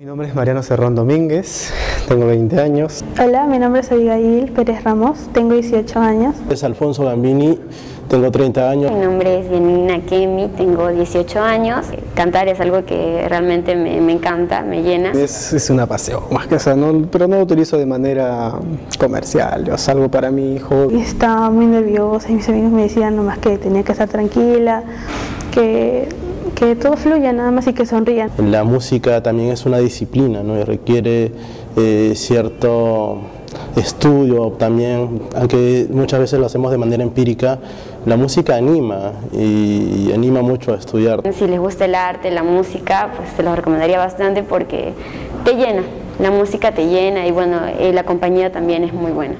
Mi nombre es Mariano Cerrón Domínguez, tengo 20 años. Hola, mi nombre es Abigail Pérez Ramos, tengo 18 años. Es Alfonso Gambini, tengo 30 años. Mi nombre es Yanina Kemi, tengo 18 años. Cantar es algo que realmente me, encanta, me llena. Es, es, una pasión, más que eso, pero no lo utilizo de manera comercial, yo salgo para mi hijo. Estaba muy nerviosa y mis amigos me decían nomás que tenía que estar tranquila, que que todo fluya nada más y que sonrían. La música también es una disciplina, ¿no? Y requiere eh, cierto estudio también, aunque muchas veces lo hacemos de manera empírica, la música anima y, anima mucho a estudiar. Si les gusta el arte, la música, pues se los recomendaría bastante porque te llena, la música te llena y bueno, eh, la compañía también es muy buena.